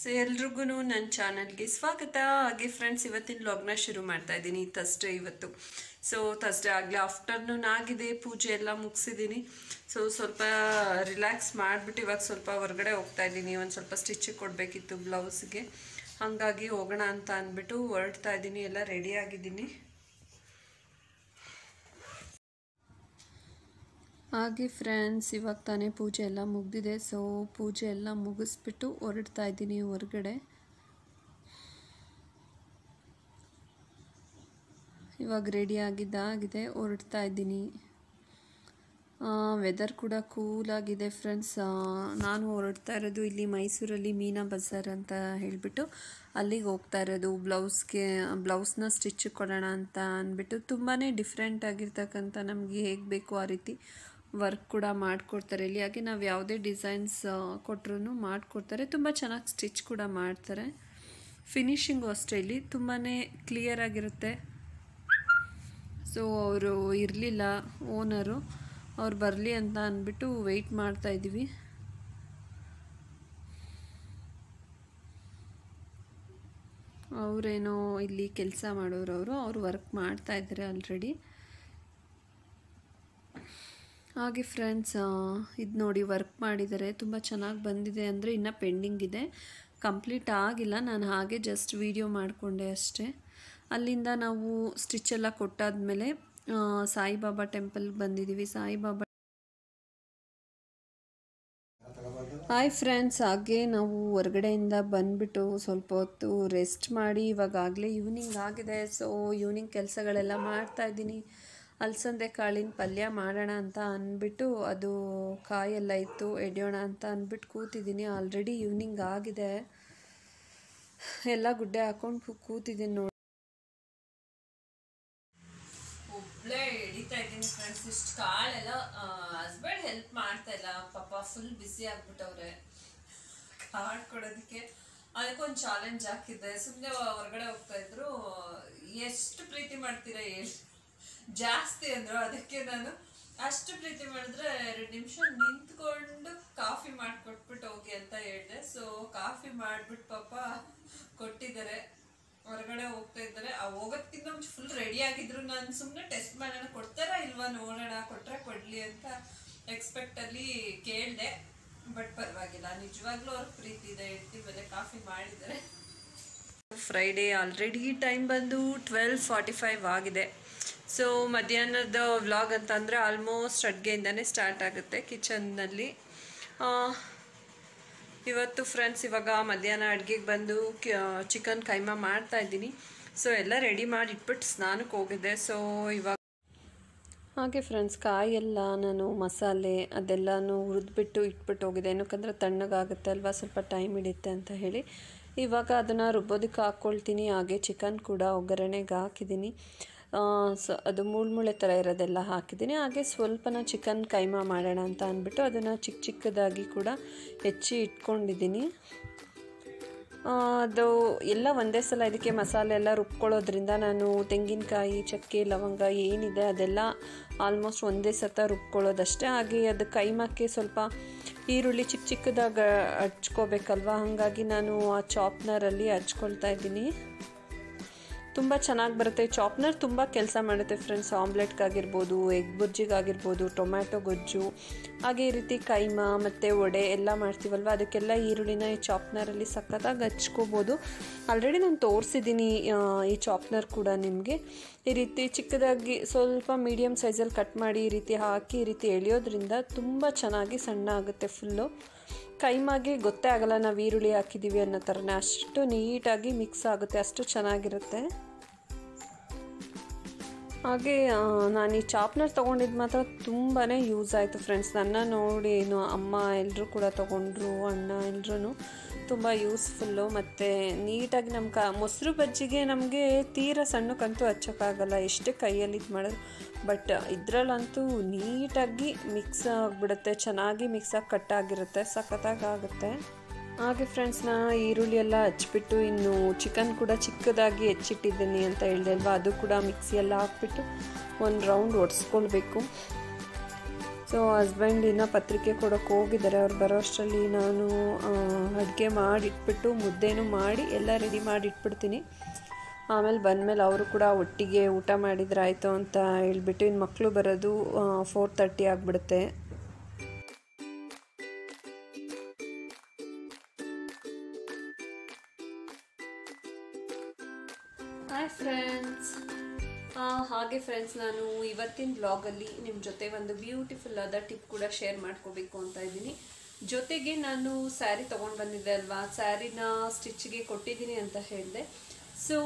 So ಎಲ್ರಿಗೂ ನನ್ನ ಚಾನಲ್ಗೆ ಸ್ವಾಗತ. ಹಾಗೆ ಫ್ರೆಂಡ್ಸ್ ಇವತ್ತಿನ ಲಾಗ್ನ ಶುರು ಮಾಡ್ತಾ ಇದ್ದೀನಿ ಥರ್ಸ್ಡೇ ಇವತ್ತು. ಸೊ ಥರ್ಸ್ಡೇ ಆಗಲೇ ಆಫ್ಟರ್ನೂನ್ ಆಗಿದೆ, ಪೂಜೆ ಎಲ್ಲ ಮುಗಿಸಿದ್ದೀನಿ. ಸೊ ಸ್ವಲ್ಪ ರಿಲ್ಯಾಕ್ಸ್ ಮಾಡಿಬಿಟ್ಟು ಇವಾಗ ಸ್ವಲ್ಪ ಹೊರಗಡೆ ಹೋಗ್ತಾ ಇದ್ದೀನಿ, ಒಂದು ಸ್ವಲ್ಪ ಸ್ಟಿಚಿಗೆ ಕೊಡಬೇಕಿತ್ತು ಬ್ಲೌಸ್ಗೆ ಹಾಗಾಗಿ ಹೋಗೋಣ ಅಂತ ಅಂದ್ಬಿಟ್ಟು ಹೊರಡ್ತಾ ಇದ್ದೀನಿ, ಎಲ್ಲ ರೆಡಿ ಹಾಗೆ ಫ್ರೆಂಡ್ಸ್ ಇವಾಗ ತಾನೇ ಪೂಜೆ ಎಲ್ಲ ಮುಗ್ದಿದೆ ಸೊ ಪೂಜೆ ಎಲ್ಲ ಮುಗಿಸ್ಬಿಟ್ಟು ಹೊರಡ್ತಾ ಇದ್ದೀನಿ ಹೊರಗಡೆ. ಇವಾಗ ರೆಡಿ ಆಗಿದ್ದಾಗಿದೆ ಹೊರಡ್ತಾ ಇದ್ದೀನಿ. ವೆದರ್ ಕೂಡ ಕೂಲಾಗಿದೆ ಫ್ರೆಂಡ್ಸ್ ನಾನು ಹೊರಡ್ತಾ ಇರೋದು ಇಲ್ಲಿ ಮೈಸೂರಲ್ಲಿ ಮೀನಾ ಬಜಾರ್ ಅಂತ ಹೇಳಿಬಿಟ್ಟು ಅಲ್ಲಿಗೆ ಹೋಗ್ತಾ ಇರೋದು. ಬ್ಲೌಸ್ಗೆ ಬ್ಲೌಸ್ನ ಸ್ಟಿಚ್ ಕೊಡೋಣ ಅಂತ ಅಂದ್ಬಿಟ್ಟು ತುಂಬಾ ಡಿಫ್ರೆಂಟ್ ಆಗಿರ್ತಕ್ಕಂಥ ನಮಗೆ ಹೇಗೆ ಬೇಕು ಆ ರೀತಿ ವರ್ಕ್ ಕೂಡ ಮಾಡಿಕೊಡ್ತಾರೆ. ಇಲ್ಲಿ ಹಾಗೆ ನಾವು ಯಾವುದೇ ಡಿಸೈನ್ಸ್ ಕೊಟ್ಟರು ಮಾಡಿಕೊಡ್ತಾರೆ. ತುಂಬ ಚೆನ್ನಾಗಿ ಸ್ಟಿಚ್ ಕೂಡ ಮಾಡ್ತಾರೆ. ಫಿನಿಷಿಂಗು ಅಷ್ಟೇ. ಇಲ್ಲಿ ತುಂಬಾ ಕ್ಲಿಯರ್ ಆಗಿರುತ್ತೆ. ಸೊ ಅವರು ಇರಲಿಲ್ಲ ಓನರು ಅವ್ರು ಬರಲಿ ಅಂತ ಅಂದ್ಬಿಟ್ಟು ವೆಯ್ಟ್ ಮಾಡ್ತಾ ಇದ್ದೀವಿ. ಅವರೇನೋ ಇಲ್ಲಿ ಕೆಲಸ ಮಾಡೋರು ಅವರು ಅವರು ವರ್ಕ್ ಮಾಡ್ತಾ ಇದ್ದಾರೆ ಆಲ್ರೆಡಿ ಹಾಗೆ ಫ್ರೆಂಡ್ಸ್ ಇದು ನೋಡಿ ವರ್ಕ್ ಮಾಡಿದ್ದಾರೆ ತುಂಬ ಚೆನ್ನಾಗಿ ಬಂದಿದೆ ಅಂದರೆ ಇನ್ನೂ ಪೆಂಡಿಂಗ್ ಇದೆ. ಕಂಪ್ಲೀಟ್ ಆಗಿಲ್ಲ. ನಾನು ಹಾಗೆ ಜಸ್ಟ್ ವಿಡಿಯೋ ಮಾಡಿಕೊಂಡೆ ಅಷ್ಟೇ. ಅಲ್ಲಿಂದ ನಾವು ಸ್ಟಿಚ್ ಎಲ್ಲ ಕೊಟ್ಟಾದಮೇಲೆ ಸಾಯಿಬಾಬಾ ಟೆಂಪಲ್ಗೆ ಬಂದಿದ್ದೀವಿ ಸಾಯಿಬಾಬಾ ಹಾಯ್ ಫ್ರೆಂಡ್ಸ್ ಹಾಗೆ ನಾವು ಹೊರಗಡೆಯಿಂದ ಬಂದುಬಿಟ್ಟು ಸ್ವಲ್ಪ ಹೊತ್ತು ರೆಸ್ಟ್ ಮಾಡಿ. ಇವಾಗಾಗಲೇ ಈವ್ನಿಂಗ್ ಆಗಿದೆ. ಸೊ ಈವ್ನಿಂಗ್ ಕೆಲಸಗಳೆಲ್ಲ ಮಾಡ್ತಾ ಇದ್ದೀನಿ. ಅಲಸಂದೆ ಕಾಳಿನ ಪಲ್ಯ ಮಾಡೋಣ ಅಂತ ಅಂದ್ಬಿಟ್ಟು ಅದು ಕಾಯೆಲ್ಲ ಇತ್ತು ಎಡೆಯೋಣ ಅಂತ ಅಂದ್ಬಿಟ್ಟು ಕೂತಿದ್ದೀನಿ. ಆಲ್ರೆಡಿ ಈವ್ನಿಂಗ್ ಆಗಿದೆ. ಎಲ್ಲ ಗುಡ್ಡೆ ಹಾಕೊಂಡು ಕೂತಿದ್ದೀನಿ ನೋಡಿ. ಒಬ್ಬಳೇ ಹಿಡಿತಾ ಇದ್ದೀನಿ ಫ್ರೆಂಡ್ಸ್ ಇಷ್ಟು ಕಾಳೆಲ್ಲ ಹಸ್ಬೆಂಡ್ ಹೆಲ್ಪ್ ಮಾಡ್ತಾ ಇಲ್ಲ. ಪಾಪ ಫುಲ್ ಬಿಸಿ ಆಗ್ಬಿಟ್ಟವ್ರೆ. ಕಾಳು ಕೊಡೋದಕ್ಕೆ ಅದಕ್ಕೊಂದು ಚಾಲೆಂಜ್ ಹಾಕಿದ್ದೆ. ಸುಮ್ಮನೆ ಹೊರಗಡೆ ಹೋಗ್ತಾ ಇದ್ರು. ಎಷ್ಟು ಪ್ರೀತಿ ಮಾಡ್ತೀರಾ ಹೇಳಿ. ಜಾಸ್ತಿ ಅಂದ್ರು. ಅದಕ್ಕೆ ನಾನು ಅಷ್ಟು ಪ್ರೀತಿ ಮಾಡಿದ್ರೆ ಎರಡು ನಿಮಿಷ ನಿಂತ್ಕೊಂಡು ಕಾಫಿ ಮಾಡಿಕೊಟ್ಬಿಟ್ಟು ಹೋಗಿ ಅಂತ ಹೇಳಿದೆ. ಸೊ ಕಾಫಿ ಮಾಡಿಬಿಟ್ಟು ಪಾಪ ಕೊಟ್ಟಿದ್ದಾರೆ. ಹೊರಗಡೆ ಹೋಗ್ತಾ ಇದ್ದಾರೆ. ಆ ಹೋಗೋದ್ಕಿಂತ ಫುಲ್ ರೆಡಿ ಆಗಿದ್ರು. ನಾನು ಸುಮ್ಮನೆ ಟೆಸ್ಟ್ ಮಾಡೋಣ ಕೊಡ್ತಾರಾ ಇಲ್ವಾ ನೋಡೋಣ ಕೊಟ್ಟರೆ ಕೊಡ್ಲಿ ಅಂತ ಎಕ್ಸ್ಪೆಕ್ಟಲ್ಲಿ ಕೇಳಿದೆ. ಬಟ್ ಪರವಾಗಿಲ್ಲ. ನಿಜವಾಗ್ಲೂ ಅವ್ರ ಪ್ರೀತಿ ಇದೆ. ಹೇಳ್ತೀವಿ ಮೇಲೆ ಕಾಫಿ ಮಾಡಿದ್ದಾರೆ. ಫ್ರೈಡೇ ಆಲ್ರೆಡಿ ಟೈಮ್ ಬಂದು ಟ್ವೆಲ್ ಫಾರ್ಟಿ ಫೈವ್ ಆಗಿದೆ. ಸೊ ಮಧ್ಯಾಹ್ನದ ವ್ಲಾಗ್ ಅಂತಂದರೆ ಆಲ್ಮೋಸ್ಟ್ ಅಡುಗೆಯಿಂದನೇ ಸ್ಟಾರ್ಟ್ ಆಗುತ್ತೆ ಕಿಚನ್ನಲ್ಲಿ ಇವತ್ತು ಫ್ರೆಂಡ್ಸ್ ಇವಾಗ ಮಧ್ಯಾಹ್ನ ಅಡುಗೆಗೆ ಬಂದು ಚಿಕನ್ ಕೈಮಾ ಮಾಡ್ತಾ ಇದ್ದೀನಿ. ಸೊ ಎಲ್ಲ ರೆಡಿ ಮಾಡಿ ಇಟ್ಬಿಟ್ಟು ಸ್ನಾನಕ್ಕೆ ಹೋಗಿದ್ದೆ. ಸೊ ಇವಾಗ ಹಾಗೆ ಫ್ರೆಂಡ್ಸ್ ಕಾಯೆಲ್ಲ ನಾನು ಮಸಾಲೆ ಅದೆಲ್ಲನೂ ಹುರಿದ್ಬಿಟ್ಟು ಇಟ್ಬಿಟ್ಟು ಹೋಗಿದೆ ಏನಕ್ಕಂದ್ರೆ ತಣ್ಣಗಾಗುತ್ತೆ ಅಲ್ವಾ? ಸ್ವಲ್ಪ ಟೈಮ್ ಹಿಡಿಯುತ್ತೆ ಅಂತ ಹೇಳಿ. ಇವಾಗ ಅದನ್ನು ರುಬ್ಬೋದಕ್ಕೆ ಹಾಕ್ಕೊಳ್ತೀನಿ. ಹಾಗೆ ಚಿಕನ್ ಕೂಡ ಒಗ್ಗರಣೆಗೆ ಹಾಕಿದ್ದೀನಿ. ಸೊ, ಅದು ಮೂಳ್ಮೂಳೆ ಥರ ಇರೋದೆಲ್ಲ ಹಾಕಿದ್ದೀನಿ. ಹಾಗೆ ಸ್ವಲ್ಪನ ಚಿಕನ್ ಕೈಮಾ ಮಾಡೋಣ ಅಂತ ಅಂದ್ಬಿಟ್ಟು ಅದನ್ನು ಚಿಕ್ಕ ಚಿಕ್ಕದಾಗಿ ಕೂಡ ಹೆಚ್ಚಿ ಇಟ್ಕೊಂಡಿದ್ದೀನಿ. ಅದು ಎಲ್ಲ ಒಂದೇ ಸಲ ಇದಕ್ಕೆ ಮಸಾಲೆ ಎಲ್ಲ ರುಬ್ಕೊಳ್ಳೋದ್ರಿಂದ ನಾನು ತೆಂಗಿನಕಾಯಿ, ಚಕ್ಕೆ, ಲವಂಗ ಏನಿದೆ ಅದೆಲ್ಲ ಆಲ್ಮೋಸ್ಟ್ ಒಂದೇ ಸತ ರುಬ್ಕೊಳ್ಳೋದಷ್ಟೇ. ಹಾಗೆ ಅದು ಕೈಮಕ್ಕೆ ಸ್ವಲ್ಪ ಈರುಳ್ಳಿ ಚಿಕ್ಕ ಚಿಕ್ಕದಾಗ ಹಚ್ಕೋಬೇಕಲ್ವ ಹಾಗಾಗಿ ನಾನು ಆ ಚಾಪ್ನರಲ್ಲಿ ಹಚ್ಕೊಳ್ತಾ ಇದ್ದೀನಿ. ತುಂಬ ಚೆನ್ನಾಗಿ ಬರುತ್ತೆ. ಚಾಪ್ನರ್ ತುಂಬ ಕೆಲಸ ಮಾಡುತ್ತೆ ಫ್ರೆಂಡ್ಸ್ ಆಮ್ಲೆಟ್ಗಾಗಿರ್ಬೋದು ಎಗ್ ಬುರ್ಜಿಗಾಗಿರ್ಬೋದು ಟೊಮ್ಯಾಟೊ ಗೊಜ್ಜು. ಹಾಗೆ ಈ ರೀತಿ ಕೈಮಾ ಮತ್ತು ವಡೆ ಎಲ್ಲ ಮಾಡ್ತೀವಲ್ವ? ಅದಕ್ಕೆಲ್ಲ ಈರುಳ್ಳಿನ ಈ ಚಾಪ್ನರಲ್ಲಿ ಸಖತ್ತಾಗಿ ಹಚ್ಕೋಬೋದು. ಆಲ್ರೆಡಿ ನಾನು ತೋರಿಸಿದ್ದೀನಿ ಈ ಚಾಪ್ನರ್ ಕೂಡ ನಿಮಗೆ. ಈ ರೀತಿ ಚಿಕ್ಕದಾಗಿ ಸ್ವಲ್ಪ ಮೀಡಿಯಮ್ ಸೈಜಲ್ಲಿ ಕಟ್ ಮಾಡಿ ಈ ರೀತಿ ಹಾಕಿ ಈ ರೀತಿ ಎಳೆಯೋದ್ರಿಂದ ತುಂಬ ಚೆನ್ನಾಗಿ ಸಣ್ಣ ಆಗುತ್ತೆ ಫುಲ್ಲು ಕೈಮಾಗೆ ಗೊತ್ತೇ ಆಗಲ್ಲ ನಾವು ಈರುಳ್ಳಿ ಹಾಕಿದ್ದೀವಿ ಅನ್ನೋ ಥರನೇ ಅಷ್ಟು ನೀಟಾಗಿ ಮಿಕ್ಸ್ ಆಗುತ್ತೆ, ಅಷ್ಟು ಚೆನ್ನಾಗಿರುತ್ತೆ. ಹಾಗೆ ನಾನು ಈ ಚಾಪ್ನರ್ ತೊಗೊಂಡಿದ್ದು ಮಾತ್ರ ತುಂಬಾ ಯೂಸ್ ಆಯಿತು ಫ್ರೆಂಡ್ಸ್ ನನ್ನ ನೋಡಿ ಏನು ಅಮ್ಮ ಎಲ್ಲರೂ ಕೂಡ ತೊಗೊಂಡ್ರು, ಅಣ್ಣ ಎಲ್ಲರೂ ತುಂಬ ಯೂಸ್ಫುಲ್ಲು ಮತ್ತು ನೀಟಾಗಿ ನಮ್ಮ ಕ, ಮೊಸರು ಬಜ್ಜಿಗೆ ನಮಗೆ ತೀರ ಸಣ್ಣಕ್ಕಂತೂ ಹಚ್ಚೋಕ್ಕಾಗಲ್ಲ, ಎಷ್ಟೇ ಕೈಯಲ್ಲಿ ಇದು ಮಾಡೋದು ಬಟ್ ಇದರಲ್ಲಂತೂ ನೀಟಾಗಿ ಮಿಕ್ಸ್ ಆಗಿಬಿಡುತ್ತೆ, ಚೆನ್ನಾಗಿ ಮಿಕ್ಸಾಗಿ ಕಟ್ಟಾಗಿರುತ್ತೆ ಸಖತ್ತಾಗಿ ಆಗುತ್ತೆ ಹಾಗೆ ಫ್ರೆಂಡ್ಸ್ ನಾ ಈರುಳ್ಳಿ ಎಲ್ಲ ಹಚ್ಬಿಟ್ಟು, ಇನ್ನು ಚಿಕನ್ ಕೂಡ ಚಿಕ್ಕದಾಗಿ ಹೆಚ್ಚಿಟ್ಟಿದ್ದೀನಿ ಅಂತ ಹೇಳಿದೆ ಅಲ್ವಾ? ಅದು ಕೂಡ ಮಿಕ್ಸಿಯೆಲ್ಲ ಹಾಕ್ಬಿಟ್ಟು ಒಂದು ರೌಂಡ್ ಒಡಿಸ್ಕೊಳ್ಬೇಕು. ಸೊ ಹಸ್ಬೆಂಡ್ ಇನ್ನು ಪತ್ರಿಕೆ ಕೊಡೋಕ್ಕೆ ಹೋಗಿದ್ದಾರೆ. ಅವ್ರು ಬರೋ ಅಷ್ಟರಲ್ಲಿ ನಾನು ಅಡುಗೆ ಮಾಡಿಟ್ಬಿಟ್ಟು ಮುದ್ದೆನೂ ಮಾಡಿ ಎಲ್ಲ ರೆಡಿ ಮಾಡಿ ಇಟ್ಬಿಡ್ತೀನಿ ಆಮೇಲೆ ಬಂದಮೇಲೆ ಅವರು ಕೂಡ ಒಟ್ಟಿಗೆ ಊಟ ಮಾಡಿದ್ರೆ ಆಯಿತು ಅಂತ ಹೇಳ್ಬಿಟ್ಟು ಇನ್ನು ಮಕ್ಕಳು ಬರೋದು ಫೋರ್ ತರ್ಟಿ ಆಗಿಬಿಡುತ್ತೆ. ಹಾಯ್ ಫ್ರೆಂಡ್ಸ್ ಹಾಗೆ ಫ್ರೆಂಡ್ಸ್ ನಾನು ಇವತ್ತಿನ ಬ್ಲಾಗಲ್ಲಿ ನಿಮ್ಮ ಜೊತೆ ಒಂದು ಬ್ಯೂಟಿಫುಲ್ ಆದ ಟಿಪ್ ಕೂಡ ಶೇರ್ ಮಾಡ್ಕೋಬೇಕು ಅಂತ ಇದ್ದೀನಿ. ಜೊತೆಗೆ ನಾನು ಸ್ಯಾರಿ ತೊಗೊಂಡು ಬಂದಿದ್ದೆ ಅಲ್ವಾ? ಸ್ಯಾರಿನ ಸ್ಟಿಚ್ಗೆ ಕೊಟ್ಟಿದ್ದೀನಿ ಅಂತ ಹೇಳಿದೆ. ಸೊ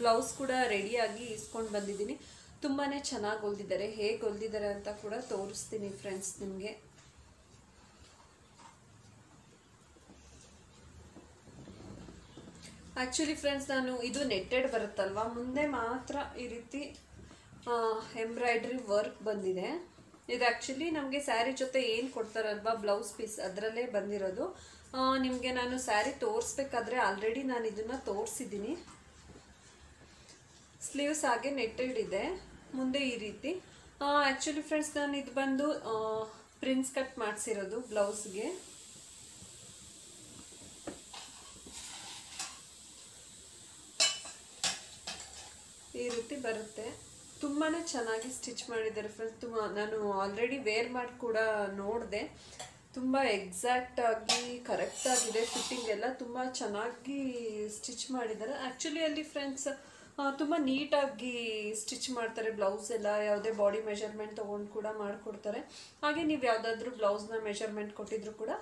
ಬ್ಲೌಸ್ ಕೂಡ ರೆಡಿಯಾಗಿ ಇಸ್ಕೊಂಡು ಬಂದಿದ್ದೀನಿ. ತುಂಬಾ ಚೆನ್ನಾಗಿ ಹೊಲ್ದಿದ್ದಾರೆ. ಹೇಗೆ ಹೊಲ್ದಿದ್ದಾರೆ ಅಂತ ಕೂಡ ತೋರಿಸ್ತೀನಿ ಫ್ರೆಂಡ್ಸ್ ನಿಮಗೆ. ಆ್ಯಕ್ಚುಲಿ ಫ್ರೆಂಡ್ಸ್ ನಾನು ಇದು ನೆಟ್ಟೆಡ್ ಬರುತ್ತಲ್ವಾ? ಮುಂದೆ ಮಾತ್ರ ಈ ರೀತಿ ಎಂಬ್ರಾಯ್ಡ್ರಿ ವರ್ಕ್ ಬಂದಿದೆ. ಇದು ಆ್ಯಕ್ಚುಲಿ ನಮಗೆ ಸ್ಯಾರಿ ಜೊತೆ ಏನು ಕೊಡ್ತಾರಲ್ವಾ? ಬ್ಲೌಸ್ ಪೀಸ್ ಅದರಲ್ಲೇ ಬಂದಿರೋದು. ನಿಮಗೆ ನಾನು ಸ್ಯಾರಿ ತೋರಿಸ್ಬೇಕಾದ್ರೆ ಆಲ್ರೆಡಿ ನಾನು ಇದನ್ನು ತೋರಿಸಿದ್ದೀನಿ. ಸ್ಲೀವ್ಸ್ ಹಾಗೆ ನೆಟ್ಟೆಡ್ ಇದೆ. ಮುಂದೆ ಈ ರೀತಿ. ಆ್ಯಕ್ಚುಲಿ ಫ್ರೆಂಡ್ಸ್ ನಾನು ಇದು ಬಂದು ಪ್ರಿನ್ಸ್ ಕಟ್ ಮಾಡಿಸಿರೋದು ಬ್ಲೌಸ್ಗೆ ಈ ರೀತಿ ಬರುತ್ತೆ. ತುಂಬಾ ಚೆನ್ನಾಗಿ ಸ್ಟಿಚ್ ಮಾಡಿದ್ದಾರೆ ಫ್ರೆಂಡ್ಸ್ ತುಂಬ, ನಾನು ಆಲ್ರೆಡಿ ವೇರ್ ಮಾಡಿ ಕೂಡ ನೋಡಿದೆ. ತುಂಬ ಎಕ್ಸಾಕ್ಟಾಗಿ ಕರೆಕ್ಟಾಗಿದೆ ಫಿಟ್ಟಿಂಗ್ ಎಲ್ಲ. ತುಂಬ ಚೆನ್ನಾಗಿ ಸ್ಟಿಚ್ ಮಾಡಿದ್ದಾರೆ. ಆ್ಯಕ್ಚುಲಿ ಅಲ್ಲಿ ಫ್ರೆಂಡ್ಸ್ ತುಂಬ ನೀಟಾಗಿ ಸ್ಟಿಚ್ ಮಾಡ್ತಾರೆ ಬ್ಲೌಸ್ ಎಲ್ಲ. ಯಾವುದೇ ಬಾಡಿ ಮೆಷರ್ಮೆಂಟ್ ತೊಗೊಂಡು ಕೂಡ ಮಾಡಿಕೊಡ್ತಾರೆ. ಹಾಗೆ ನೀವು ಯಾವುದಾದ್ರೂ ಬ್ಲೌಸ್ನ ಮೆಷರ್ಮೆಂಟ್ ಕೊಟ್ಟಿದ್ರು ಕೂಡ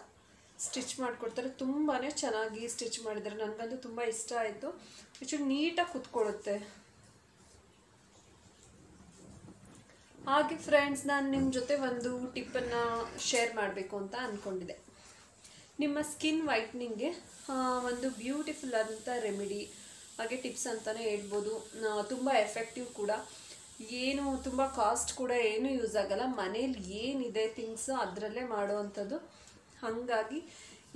ಸ್ಟಿಚ್ ಮಾಡಿಕೊಡ್ತಾರೆ. ತುಂಬಾ ಚೆನ್ನಾಗಿ ಸ್ಟಿಚ್ ಮಾಡಿದ್ದಾರೆ. ನನಗಂತೂ ತುಂಬ ಇಷ್ಟ ಆಯಿತು. ಆ್ಯಕ್ಚುಲಿ ನೀಟಾಗಿ ಕುತ್ಕೊಳ್ಳುತ್ತೆ. ಹಾಗೆ ಫ್ರೆಂಡ್ಸ್ ನಾನು ನಿಮ್ಮ ಜೊತೆ ಒಂದು ಟಿಪ್ಪನ್ನು ಶೇರ್ ಮಾಡಬೇಕು ಅಂತ ಅಂದ್ಕೊಂಡಿದ್ದೆ ನಿಮ್ಮ ಸ್ಕಿನ್ ವೈಟ್ನಿಂಗ್ಗೆ ಒಂದು ಬ್ಯೂಟಿಫುಲ್ ಆದಂಥ ರೆಮಿಡಿ ಹಾಗೆ ಟಿಪ್ಸ್ ಅಂತಲೇ ಹೇಳ್ಬೋದು. ತುಂಬ ಎಫೆಕ್ಟಿವ್ ಕೂಡ. ಏನು, ತುಂಬ ಕಾಸ್ಟ್ ಕೂಡ ಏನು ಯೂಸ್ ಆಗಲ್ಲ. ಮನೇಲಿ ಏನಿದೆ ಥಿಂಗ್ಸ್ ಅದರಲ್ಲೇ ಮಾಡೋವಂಥದ್ದು. ಹಾಗಾಗಿ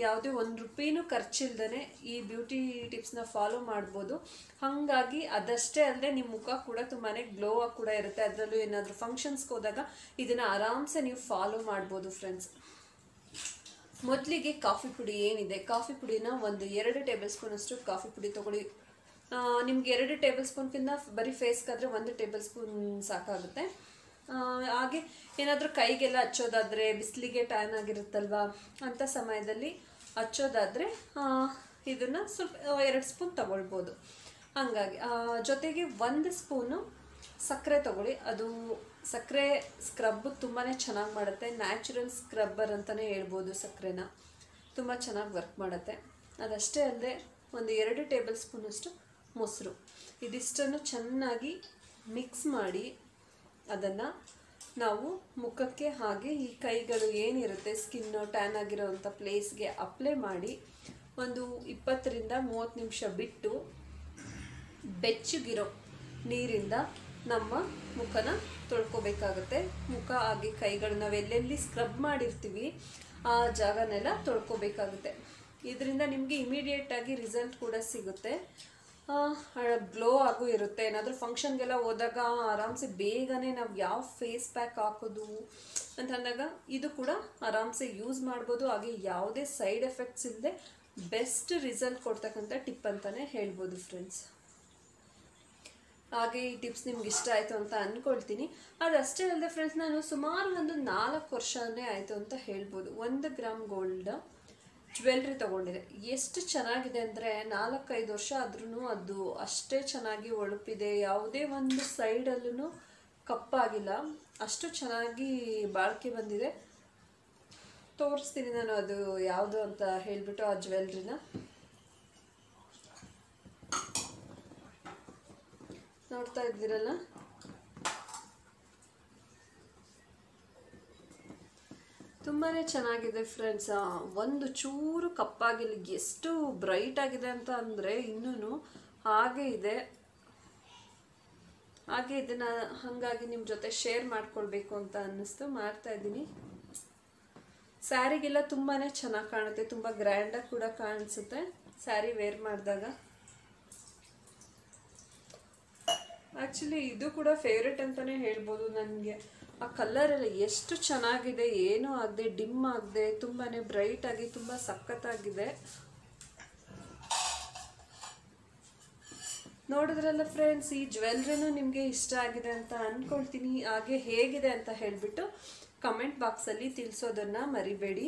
ಯಾವುದೇ ಒಂದು ರೂಪಾಯಿನೂ ಖರ್ಚಿಲ್ದೇ ಈ ಬ್ಯೂಟಿ ಟಿಪ್ಸ್ನ ಫಾಲೋ ಮಾಡ್ಬೋದು. ಹಾಗಾಗಿ ಅದಷ್ಟೇ ಅಲ್ಲದೆ ನಿಮ್ಮ ಮುಖ ಕೂಡ ತುಂಬಾ ಗ್ಲೋ ಆಗಿ ಕೂಡ ಇರುತ್ತೆ. ಅದರಲ್ಲೂ ಏನಾದರೂ ಫಂಕ್ಷನ್ಸ್ಗೆ ಹೋದಾಗ ಇದನ್ನು ಆರಾಮ್ಸೆ ನೀವು ಫಾಲೋ ಮಾಡ್ಬೋದು ಫ್ರೆಂಡ್ಸ್ ಮೊದಲಿಗೆ ಕಾಫಿ ಪುಡಿ ಏನಿದೆ? ಕಾಫಿ ಪುಡಿನ ಒಂದು ಎರಡು ಟೇಬಲ್ ಸ್ಪೂನಷ್ಟು ಕಾಫಿ ಪುಡಿ ತೊಗೊಳ್ಳಿ. ನಿಮ್ಗೆ ಎರಡು ಟೇಬಲ್ ಸ್ಪೂನ್ಕಿಂತ ಬರೀ ಫೇಸ್ಗಾದರೆ ಒಂದು ಟೇಬಲ್ ಸ್ಪೂನ್ ಸಾಕಾಗುತ್ತೆ. ಹಾಗೆ ಏನಾದರೂ ಕೈಗೆಲ್ಲ ಹಚ್ಚೋದಾದರೆ, ಬಿಸಿಲಿಗೆ ಟ್ಯಾನ್ ಆಗಿರುತ್ತಲ್ವ ಅಂಥ ಸಮಯದಲ್ಲಿ ಹಚ್ಚೋದಾದರೆ ಇದನ್ನು ಸ್ವಲ್ಪ ಎರಡು ಸ್ಪೂನ್ ತಗೊಳ್ಬೋದು. ಹಾಗಾಗಿ ಜೊತೆಗೆ ಒಂದು ಸ್ಪೂನು ಸಕ್ಕರೆ ತಗೊಳ್ಳಿ. ಅದು ಸಕ್ಕರೆ ಸ್ಕ್ರಬ್ ತುಂಬಾ ಚೆನ್ನಾಗಿ ಮಾಡುತ್ತೆ. ನ್ಯಾಚುರಲ್ ಸ್ಕ್ರಬ್ಬರ್ ಅಂತಲೇ ಹೇಳ್ಬೋದು ಸಕ್ಕರೆನ. ತುಂಬ ಚೆನ್ನಾಗಿ ವರ್ಕ್ ಮಾಡುತ್ತೆ. ಅದಷ್ಟೇ ಅಲ್ಲದೆ ಒಂದು ಎರಡು ಟೇಬಲ್ ಸ್ಪೂನಷ್ಟು ಮೊಸರು. ಇದಿಷ್ಟನ್ನು ಚೆನ್ನಾಗಿ ಮಿಕ್ಸ್ ಮಾಡಿ ಅದನ್ನು ನಾವು ಮುಖಕ್ಕೆ ಹಾಗೆ ಈ ಕೈಗಳು ಏನಿರುತ್ತೆ ಸ್ಕಿನ್ನು ಟ್ಯಾನ್ ಆಗಿರೋವಂಥ ಪ್ಲೇಸ್ಗೆ ಅಪ್ಲೈ ಮಾಡಿ ಒಂದು ಇಪ್ಪತ್ತರಿಂದ ಮೂವತ್ತು ನಿಮಿಷ ಬಿಟ್ಟು ಬೆಚ್ಚಗಿರೋ ನೀರಿಂದ ನಮ್ಮ ಮುಖನ ತೊಳ್ಕೋಬೇಕಾಗುತ್ತೆ. ಮುಖ ಹಾಗೆ ಕೈಗಳು ನಾವೆಲ್ಲೆಲ್ಲಿ ಸ್ಕ್ರಬ್ ಮಾಡಿರ್ತೀವಿ, ಆ ಜಾಗನೆಲ್ಲ ತೊಳ್ಕೊಬೇಕಾಗುತ್ತೆ. ಇದರಿಂದ ನಿಮಗೆ ಇಮಿಡಿಯೇಟಾಗಿ ರಿಸಲ್ಟ್ ಕೂಡ ಸಿಗುತ್ತೆ. ಗ್ಲೋ ಆಗು ಇರುತ್ತೆ. ಏನಾದರೂ ಫಂಕ್ಷನ್ಗೆಲ್ಲ ಹೋದಾಗ ಆರಾಮ್ಸೆ ಬೇಗನೆ ನಾವು ಯಾವ ಫೇಸ್ ಪ್ಯಾಕ್ ಹಾಕೋದು ಅಂತ ಅಂದಾಗ ಇದು ಕೂಡ ಆರಾಮ್ಸೆ ಯೂಸ್ ಮಾಡ್ಬೋದು. ಹಾಗೆ ಯಾವುದೇ ಸೈಡ್ ಎಫೆಕ್ಟ್ಸ್ ಇಲ್ಲದೆ ಬೆಸ್ಟ್ ರಿಸಲ್ಟ್ ಕೊಡ್ತಕ್ಕಂಥ ಟಿಪ್ ಅಂತಲೇ ಹೇಳ್ಬೋದು ಫ್ರೆಂಡ್ಸ್ ಹಾಗೆ ಈ ಟಿಪ್ಸ್ ನಿಮ್ಗೆ ಇಷ್ಟ ಆಯಿತು ಅಂತ ಅಂದ್ಕೊಳ್ತೀನಿ ಅದಷ್ಟೇ ಅಲ್ಲದೆ ಫ್ರೆಂಡ್ಸ್ ನಾನು ಸುಮಾರು ಒಂದು ನಾಲ್ಕು ವರ್ಷನೇ ಆಯಿತು ಅಂತ ಹೇಳ್ಬೋದು. ಒಂದು ಗ್ರಾಮ್ ಗೋಲ್ಡ್ ಜ್ಯುವೆಲ್ರಿ ತಗೊಂಡಿದೆ. ಎಷ್ಟು ಚೆನ್ನಾಗಿದೆ ಅಂದರೆ ನಾಲ್ಕೈದು ವರ್ಷ ಆದ್ರೂ ಅದು ಅಷ್ಟೇ ಚೆನ್ನಾಗಿ ಒಳಪಿದೆ. ಯಾವುದೇ ಒಂದು ಸೈಡಲ್ಲೂ ಕಪ್ಪಾಗಿಲ್ಲ. ಅಷ್ಟು ಚೆನ್ನಾಗಿ ಬಾಳಿಕೆ ಬಂದಿದೆ. ತೋರಿಸ್ತೀನಿ ನಾನು ಅದು ಯಾವುದು ಅಂತ ಹೇಳಿಬಿಟ್ಟು ಆ ಜ್ಯುವೆಲ್ರಿನ ನೋಡ್ತಾ ಇದ್ದೀರಲ್ಲ? ತುಂಬಾ ಚೆನ್ನಾಗಿದೆ ಫ್ರೆಂಡ್ಸ್ ಒಂದು ಚೂರು ಕಪ್ಪಾಗಿಲ್ಲ, ಎಷ್ಟು ಬ್ರೈಟ್ ಆಗಿದೆ ಅಂತ ಅಂದರೆ ಇನ್ನೂ ಹಾಗೆ ಇದೆ. ಹಾಗೆ ಇದನ್ನ ಹಾಗಾಗಿ ನಿಮ್ಮ ಜೊತೆ ಶೇರ್ ಮಾಡ್ಕೊಳ್ಬೇಕು ಅಂತ ಅನ್ನಿಸ್ತು. ಮಾಡ್ತಾ ಇದ್ದೀನಿ. ಸ್ಯಾರಿಗೆಲ್ಲ ತುಂಬಾ ಚೆನ್ನಾಗಿ ಕಾಣುತ್ತೆ, ತುಂಬ ಗ್ರ್ಯಾಂಡಾಗಿ ಕೂಡ ಕಾಣಿಸುತ್ತೆ. ಸ್ಯಾರಿ ವೇರ್ ಮಾಡಿದಾಗ. ಆ್ಯಕ್ಚುಲಿ ಇದು ಕೂಡ ಫೇವ್ರೆಟ್ ಅಂತಲೇ ಹೇಳ್ಬೋದು ನನಗೆ. ಆ ಕಲರ್ ಎಲ್ಲ ಎಷ್ಟು ಚೆನ್ನಾಗಿದೆ, ಏನೂ ಆಗದೆ ಡಿಮ್ ಆಗದೆ ತುಂಬಾ ಬ್ರೈಟ್ ಆಗಿ, ತುಂಬ ಸಖತ್ತಾಗಿದೆ. ನೋಡಿದ್ರಲ್ಲ ಫ್ರೆಂಡ್ಸ್ ಈ ಜ್ಯುವೆಲ್ರಿನೂ ನಿಮಗೆ ಇಷ್ಟ ಆಗಿದೆ ಅಂತ ಅಂದ್ಕೊಳ್ತೀನಿ ಹಾಗೆ ಹೇಗಿದೆ ಅಂತ ಹೇಳಿಬಿಟ್ಟು ಕಮೆಂಟ್ ಬಾಕ್ಸಲ್ಲಿ ತಿಳಿಸೋದನ್ನು ಮರಿಬೇಡಿ.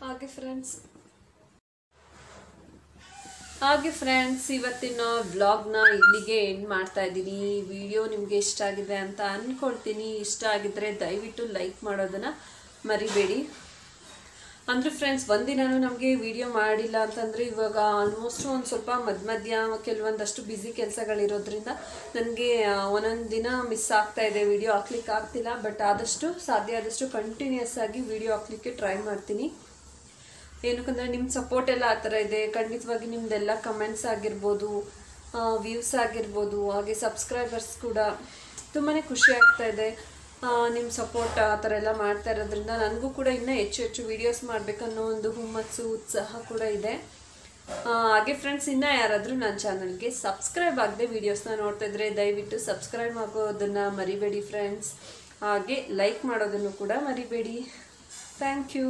ಹಾಗೆ ಫ್ರೆಂಡ್ಸ್ ಹಾಗೆ ಫ್ರೆಂಡ್ಸ್ ಇವತ್ತಿನ ವ್ಲಾಗ್ನ ಇಲ್ಲಿಗೆ ಎಂಡ್ ಮಾಡ್ತಾ ಇದ್ದೀನಿ. ವಿಡಿಯೋ ನಿಮಗೆ ಇಷ್ಟ ಆಗಿದೆ ಅಂತ ಅಂದ್ಕೊಳ್ತೀನಿ ಇಷ್ಟ ಆಗಿದ್ರೆ ದಯವಿಟ್ಟು ಲೈಕ್ ಮಾಡೋದನ್ನು ಮರಿಬೇಡಿ. ಅಂದರೆ ಫ್ರೆಂಡ್ಸ್ ಒಂದಿನೂ ನಮಗೆ ವಿಡಿಯೋ ಮಾಡಿಲ್ಲ ಅಂತಂದರೆ ಇವಾಗ ಆಲ್ಮೋಸ್ಟ್ ಒಂದು ಸ್ವಲ್ಪ ಮಧ್ಯ ಮಧ್ಯ ಕೆಲವೊಂದಷ್ಟು ಬ್ಯುಸಿ ಕೆಲಸಗಳಿರೋದ್ರಿಂದ ನನಗೆ ಒಂದೊಂದು ದಿನ ಮಿಸ್ ಆಗ್ತಾ ಇದೆ ವಿಡಿಯೋ ಹಾಕ್ಲಿಕ್ಕೆ ಆಗ್ತಿಲ್ಲ ಬಟ್ ಆದಷ್ಟು ಸಾಧ್ಯ ಆದಷ್ಟು ಕಂಟಿನ್ಯೂಸ್ ಆಗಿ ವಿಡಿಯೋ ಹಾಕ್ಲಿಕ್ಕೆ ಟ್ರೈ ಮಾಡ್ತೀನಿ. ಏನಕ್ಕಂದ್ರೆ ನಿಮ್ಮ ಸಪೋರ್ಟ್ ಎಲ್ಲ ಆ ಥರ ಇದೆ. ಖಂಡಿತವಾಗಿ ನಿಮ್ದೆಲ್ಲ ಕಮೆಂಟ್ಸ್ ಆಗಿರ್ಬೋದು ವ್ಯೂಸ್ ಆಗಿರ್ಬೋದು, ಹಾಗೆ ಸಬ್ಸ್ಕ್ರೈಬರ್ಸ್ ಕೂಡ ತುಂಬಾ ಖುಷಿ ಆಗ್ತಾ ಇದೆ. ನಿಮ್ಮ ಸಪೋರ್ಟ್ ಆ ಥರ ಎಲ್ಲ ಮಾಡ್ತಾ ಇರೋದ್ರಿಂದ ನನಗೂ ಕೂಡ ಇನ್ನೂ ಹೆಚ್ಚು ಹೆಚ್ಚು ವೀಡಿಯೋಸ್ ಮಾಡಬೇಕನ್ನೋ ಒಂದು ಹುಮ್ಮಸ್ಸು, ಉತ್ಸಾಹ ಕೂಡ ಇದೆ. ಹಾಗೆ ಫ್ರೆಂಡ್ಸ್ ಇನ್ನೂ ಯಾರಾದರೂ ನನ್ನ ಚಾನಲ್ಗೆ ಸಬ್ಸ್ಕ್ರೈಬ್ ಆಗದೆ ವೀಡಿಯೋಸ್ನ ನೋಡ್ತಾ ಇದ್ರೆ ದಯವಿಟ್ಟು ಸಬ್ಸ್ಕ್ರೈಬ್ ಆಗೋದನ್ನು ಮರಿಬೇಡಿ ಫ್ರೆಂಡ್ಸ್ ಹಾಗೆ ಲೈಕ್ ಮಾಡೋದನ್ನು ಕೂಡ ಮರಿಬೇಡಿ. Thank you